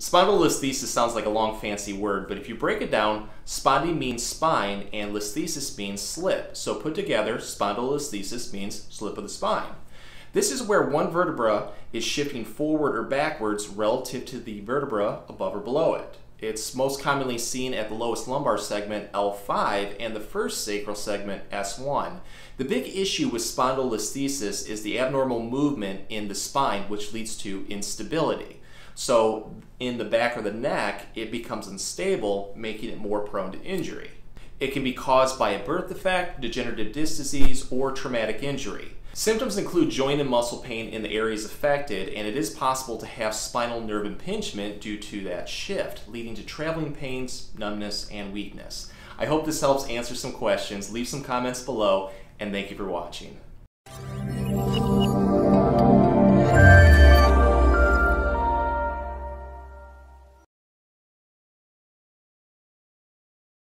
Spondylolisthesis sounds like a long fancy word, but if you break it down, spondy means spine and listhesis means slip. So put together, spondylolisthesis means slip of the spine. This is where one vertebra is shifting forward or backwards relative to the vertebra above or below it. It's most commonly seen at the lowest lumbar segment, L5, and the first sacral segment, S1. The big issue with spondylolisthesis is the abnormal movement in the spine, which leads to instability. So in the back of the neck, it becomes unstable, making it more prone to injury. It can be caused by a birth defect, degenerative disc disease, or traumatic injury. Symptoms include joint and muscle pain in the areas affected, and it is possible to have spinal nerve impingement due to that shift, leading to traveling pains, numbness, and weakness. I hope this helps answer some questions. Leave some comments below, and thank you for watching.